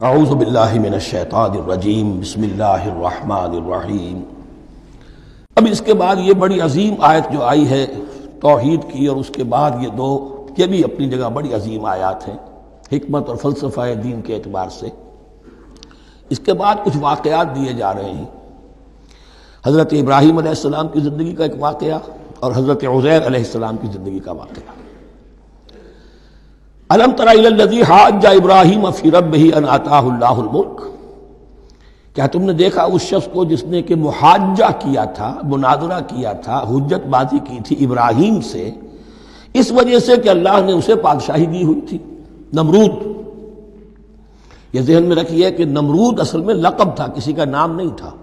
आउज़बिल्लिमिनशैतानरजीम बसमीम अब इसके बाद ये बड़ी अजीम आयत जो आई है तोहहीद की, और उसके बाद ये दो, ये भी अपनी जगह बड़ी अजीम आयात हैं हमत और फ़लसफ़ा दीन के अतबार से। इसके बाद कुछ वाक़ात दिए जा रहे हैं। हज़रत इब्राहीम की ज़िंदगी का एक वाक़ और हज़रत उज़ैर की ज़िंदगी का वाक़ अलम तराजी हाजा इब्राहिम फ़िरब ही अनातामुल्क क्या तुमने देखा उस शख्स को जिसने कि मुहाजा किया था मुनादरा किया था हजतबाजी की थी इब्राहिम से? इस वजह से कि अल्लाह ने उसे बादशाही दी हुई थी, नमरूद। यह जहन में रखिए कि नमरूद असल में लकब था, किसी का नाम नहीं था।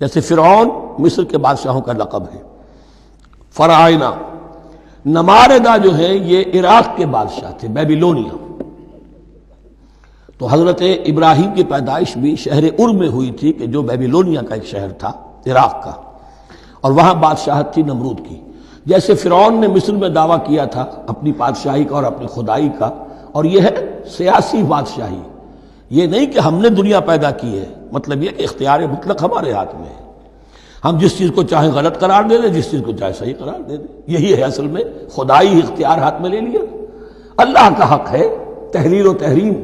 जैसे फ़िरौन, मिस्र के बादशाहों का लकब है। फ़राइना नमारदा जो है, ये इराक के बादशाह थे, बेबीलोनिया। तो हज़रत इब्राहिम की पैदाइश भी शहर उर में हुई थी कि जो बेबीलोनिया का एक शहर था, इराक का। और वहाँ बादशाह थी नमरूद की। जैसे फिरौन ने मिस्र में दावा किया था, अपनी बादशाही का और अपनी खुदाई का, और यह है सियासी बादशाही। ये नहीं कि हमने दुनिया पैदा की है मतलब यह कि इख्तियार मुतलक हमारे हाथ में है। हम जिस चीज़ को चाहे गलत करार दे दें, जिस चीज़ को चाहे सही करार दे दें। यही है असल में खुदाई इख्तियार हाथ में ले लिया। अल्लाह का हक है तहरीर व तहरीम।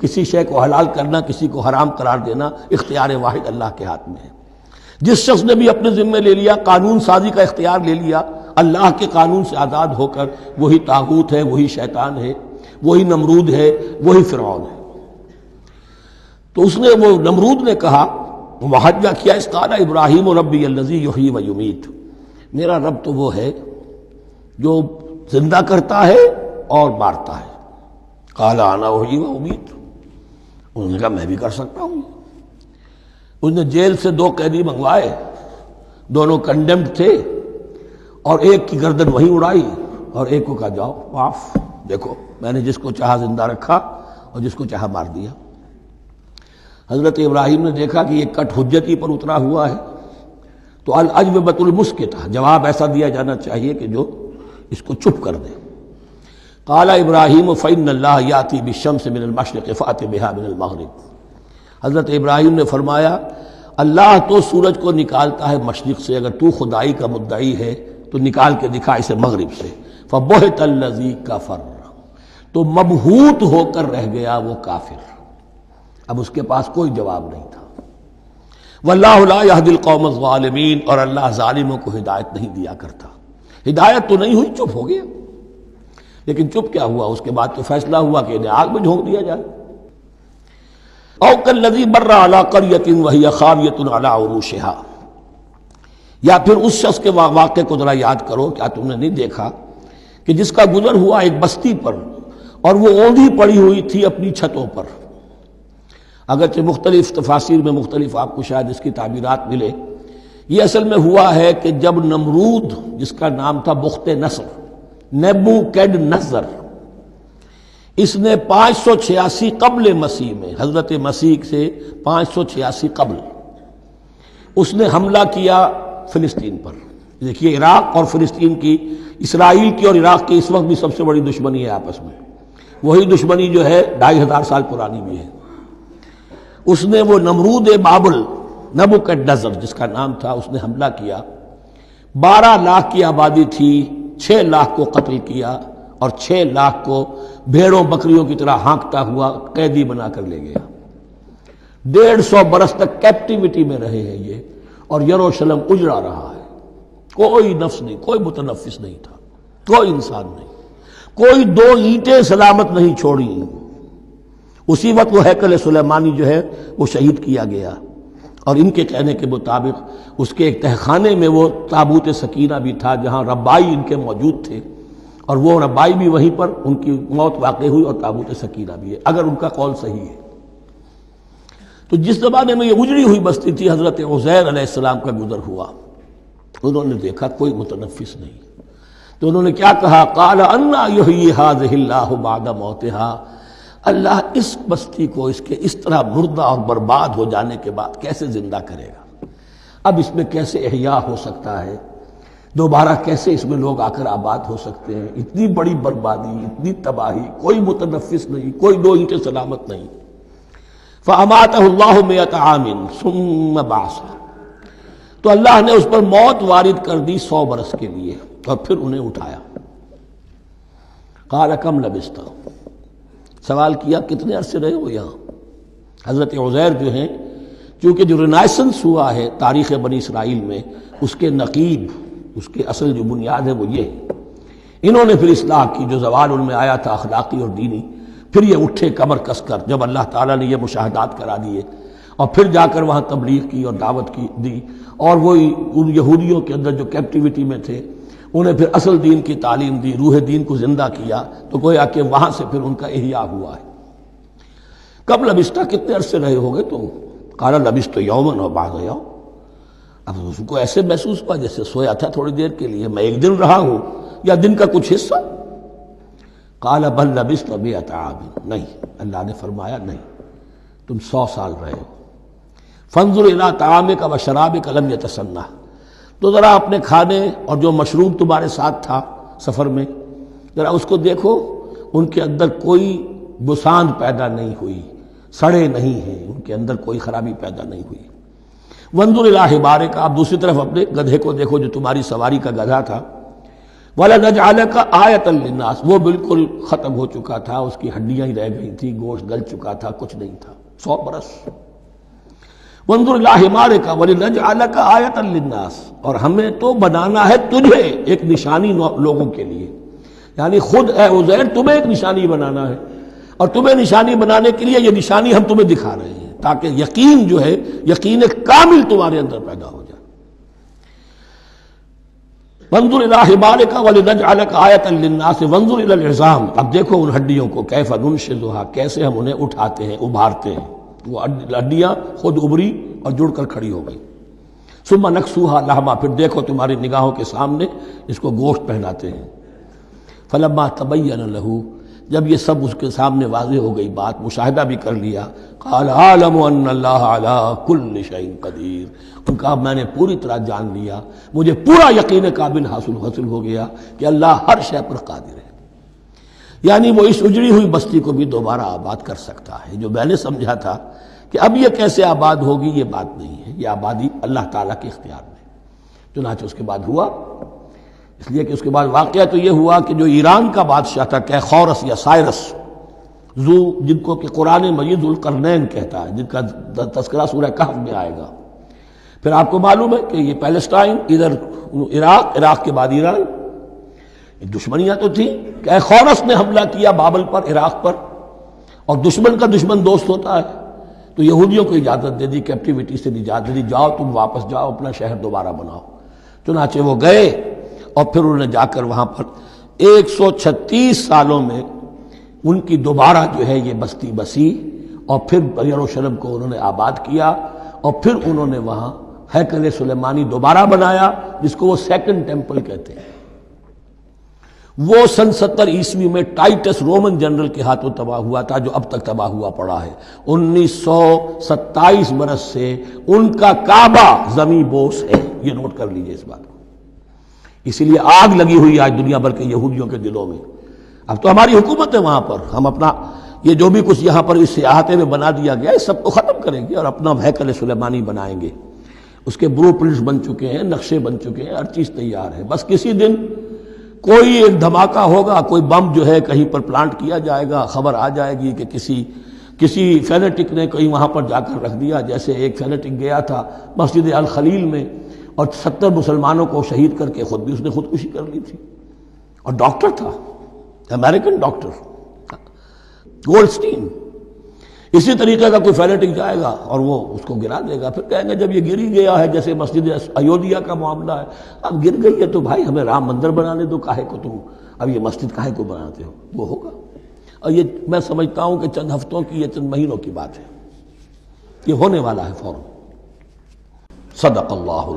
किसी शय को हलाल करना, किसी को हराम करार देना इख्तियार वाहिद अल्लाह के हाथ में है। जिस शख्स ने भी अपने जिम्मे ले लिया, कानून साजी का इख्तियार ले लिया, अल्लाह के कानून से आज़ाद होकर वही ताबूत है, वही शैतान है, वही नमरूद है, वही फिरौन है। तो उसने वो नमरूद ने कहा वहजा किया इस काला इब्राहिम रबी लजी यही व युमीत। मेरा रब तो वो है जो ज़िंदा करता है और मारता है। काला आना वही व उम्मीद उन्होंने कहा, मैं भी कर सकता हूँ। उसने जेल से दो कैदी मंगवाए। दोनों कंडेम्ड थे और एक की गर्दन वहीं उड़ाई और एक को कहा, जाओ, माफ़। देखो, मैंने जिसको चाहा ज़िंदा रखा और जिसको चाहा मार दिया। हज़रत इब्राहिम ने देखा कि यह कट हजती पर उतरा हुआ है। तो अल अजब बतुल मुस्क था जवाब ऐसा दिया जाना चाहिए कि जो इसको चुप कर दे। काला इब्राहिम फ़ैन अल्लाह याति बिशम से मिनल मशरक़ फ़ात बिहा मिनल मगरब। हज़रत इब्राहिम ने फरमाया, अल्लाह तो सूरज को निकालता है मशरक़ से, अगर तू खुदाई का मुद्दई है तो निकाल के दिखा इसे मगरब से। फ़बोह तल्लजी काफर। तो मबहूत होकर रह गया वो काफिर। अब उसके पास कोई जवाब नहीं था। वल्लादिल कौममीन और अल्लाह ालिमों को हिदायत नहीं दिया करता। हिदायत तो नहीं हुई, चुप हो गया। लेकिन चुप क्या हुआ? उसके बाद तो फैसला हुआ कि इन्हें आग में झोंक दिया जाए। औकल लजी बर्रा अला कर यतिन वही खावियतन अला उरूशहा। या फिर उस शख्स के वाक्य को जरा याद करो, क्या तुमने नहीं देखा कि जिसका गुजर हुआ एक बस्ती पर, और वो ओंधी पड़ी हुई थी अपनी छतों पर। अगरचे मुख्तलिफ़ तफासिर में मुख्तलिफ़ आपको शायद इसकी ताबीरात मिले। ये असल में हुआ है कि जब नमरूद, जिसका नाम था बुख्त नसर नेबू कैड नज़र, इसने पाँच सौ छियासी कबल मसीह में, हज़रत मसीह से पाँच सौ छियासी कबल, उसने हमला किया फिलिस्तीन पर। देखिए, इराक और फिलिस्तीन की, इसराइल की और इराक की इस वक्त भी सबसे बड़ी दुश्मनी है आपस में। वही दुश्मनी जो है ढाई हज़ार साल पुरानी भी है। उसने वो नमरूद बाबुल नबुक नज़र जिसका नाम था, उसने हमला किया। बारह लाख की आबादी थी, छह लाख को कत्ल किया और छह लाख को भेड़ों बकरियों की तरह हाँकता हुआ कैदी बनाकर ले गया। डेढ़ सौ बरस तक कैप्टिविटी में रहे हैं ये और यरूशलेम उजड़ा रहा है। कोई नफ्स नहीं, कोई मुतनफिस नहीं था, कोई इंसान नहीं। कोई दो ईंटें सलामत नहीं छोड़ी। उसी वक्त वो हैकल सुलेमानी जो है, वो शहीद किया गया। और इनके कहने के मुताबिक, उसके एक तहखाने में वो ताबूत सकीना भी था, जहाँ रब्बाई इनके मौजूद थे। और वो रब्बाई भी वहीं पर, उनकी मौत वाकई हुई और ताबूत सकीना भी है, अगर उनका कौल सही है। तो जिस जमाने में ये उजड़ी हुई बस्ती थी, हज़रत उजैर अलैहिस्सलाम का गुजर हुआ। उन्होंने देखा कोई मुतनफिस नहीं। तो उन्होंने क्या कहा? काला अन्ना यही हाजहिल्ला बादा मोतहा। अल्लाह इस बस्ती को इसके इस तरह मुर्दा और बर्बाद हो जाने के बाद कैसे ज़िंदा करेगा? अब इसमें कैसे एहया हो सकता है? दोबारा कैसे इसमें लोग आकर आबाद हो सकते हैं? इतनी बड़ी बर्बादी, इतनी तबाही, कोई मुतनफिस नहीं, कोई दो ईंटें सलामत नहीं। फ़मात में सुम तो अल्लाह ने उस पर मौत वारिद कर दी सौ बरस के लिए, और फिर उन्हें उठाया। कहा रकम लबिस्ता। सवाल किया, कितने अरसे रहे हो यहाँ? हज़रत उजैर जो हैं क्योंकि जो रिनाइसेंस हुआ है तारीख बनी इसराइल में, उसके नकीब, उसके असल जो बुनियाद है वो ये है। इन्होंने फिर इसलाह की, जो जवाल उनमें आया था, अखलाकी और दीनी, फिर ये उठे कमर कसकर, जब अल्लाह ताला ने ये मुशाहदात करा दिए, और फिर जाकर वहाँ तबलीग की और दावत की दी, और वही उन यहूदियों के अंदर जो कैप्टिविटी में थे उन्हें फिर असल दीन की तालीम दी, रूह दीन को ज़िंदा किया तो गोया कि वहाँ से फिर उनका एहिया हुआ है। कब लबिस्ता कितने अरसे रहे होगे तुम? काला लबिस तो यौमन और बाग यौ अब उसको ऐसे महसूस हुआ जैसे सोया था थोड़ी देर के लिए, मैं एक दिन रहा हूँ, या दिन का कुछ हिस्सा? काला बल लबिस नबी अताबी। नहीं, अल्लाह ने फरमाया, नहीं, तुम सौ साल रहे हो। फंजुल इला ताम का व शराब कलम या तसन्ना तो ज़रा अपने खाने और जो मशरूब तुम्हारे साथ था सफ़र में, ज़रा उसको देखो, उनके अंदर कोई बुसांद पैदा नहीं हुई, सड़े नहीं हैं, उनके अंदर कोई खराबी पैदा नहीं हुई। वंदुर हिबारे का आप दूसरी तरफ़ अपने गधे को देखो जो तुम्हारी सवारी का गधा था। वाला नजाल का आयतनास वो बिल्कुल ख़त्म हो चुका था, उसकी हड्डियाँ ही रह गई थी, गोश्त गल चुका था, कुछ नहीं था, सौ बरस। मंजुर का वली नज आला का आयत आयतनास और हमें तो बनाना है तुझे एक निशानी लोगों के लिए। यानी खुद, ए उजैर, तुम्हें एक निशानी बनाना है। और तुम्हें निशानी बनाने के लिए ये निशानी हम तुम्हें दिखा रहे हैं, ताकि यकीन जो है, यकीन कामिल तुम्हारे अंदर पैदा हो जाए। मंजुर का वली नज आला का आयतना से मंजुर अब देखो उन हड्डियों को, कैफा नुनशुहा कैसे हम उन्हें उठाते हैं, उभारते हैं। वो हड्डियाँ खुद उभरी और जुड़कर खड़ी हो गई। सुबह नक्सूहा लहमा, फिर देखो तुम्हारी निगाहों के सामने इसको गोश्त पहनाते हैं। फलम्मा तबैन लहू, जब ये सब उसके सामने वाजे हो गई बात, मुशाहिदा भी कर लिया, काल आलम कुल कदीर। उनका मैंने पूरी तरह जान लिया, मुझे पूरा यकीन काबिल हासिल हासिल हो गया कि अल्लाह हर शय पर कादिर है। यानी वो इस उजड़ी हुई बस्ती को भी दोबारा आबाद कर सकता है। जो मैंने समझा था कि अब ये कैसे आबाद होगी, ये बात नहीं है। ये आबादी अल्लाह ताला के इख्तियार में। चुनाच उसके बाद हुआ। इसलिए कि उसके बाद वाक़ तो ये हुआ कि जो ईरान का बादशाह था कै खौरस या सायरस जू, जिनको कि कुरान मजीद उलकरनैन कहता है, जिनका तस्करा सूर्य कहफ में आएगा। फिर आपको मालूम है कि ये पैलेस्टाइन, इधर इराक इराक के बाद ईरान दुश्मनियाँ तो थी क्या खौरस ने हमला किया बाबल पर, इराक पर, और दुश्मन का दुश्मन दोस्त होता है। तो यहूदियों को इजाज़त दे दी कैप्टिविटी से दे दी, जाओ तुम वापस जाओ, अपना शहर दोबारा बनाओ। चुनाचे वो गए, और फिर उन्होंने जाकर वहाँ पर 136 सालों में उनकी दोबारा जो है ये बस्ती बसी, और फिर यरूशलेम को उन्होंने आबाद किया, और फिर उन्होंने वहाँ हैकल सुलेमानी दोबारा बनाया, जिसको वो सेकंड टेंपल कहते हैं। वो सन सत्तर ईस्वी में टाइटस रोमन जनरल के हाथों तबाह हुआ था, जो अब तक तबाह हुआ पड़ा है। 1927 बरस से उनका काबा जमी बोस है। ये नोट कर लीजिए इस बात को। इसीलिए आग लगी हुई आज दुनिया भर के यहूदियों के दिलों में। अब तो हमारी हुकूमत है वहाँ पर। हम अपना, ये जो भी कुछ यहाँ पर इस सियाहते में बना दिया गया इस सबको खत्म करेंगे और अपना वहकल सुलेमानी बनाएँगे। उसके ब्लू प्रिंट्स बन चुके हैं, नक्शे बन चुके हैं, हर चीज़ तैयार है। बस किसी दिन कोई एक धमाका होगा, कोई बम जो है कहीं पर प्लांट किया जाएगा, खबर आ जाएगी कि किसी किसी फेनेटिक ने कहीं वहाँ पर जाकर रख दिया, जैसे एक फेनेटिक गया था मस्जिद अल खलील में और सत्तर मुसलमानों को शहीद करके खुद भी उसने खुदकुशी कर ली थी। और डॉक्टर था, अमेरिकन डॉक्टर गोल्ड स्टीन इसी तरीके का कोई फैनेटिक जाएगा और वो उसको गिरा देगा। फिर कहेंगे, जब ये गिर ही गया है, जैसे मस्जिद अयोध्या का मामला है, अब गिर गई है तो भाई हमें राम मंदिर बनाने दो, काहे को तुम? अब ये मस्जिद काहे को बनाते हो? वो होगा। और ये मैं समझता हूँ कि चंद हफ्तों की, ये चंद महीनों की बात है। ये होने वाला है फ़ौरन। सदक अल्लाह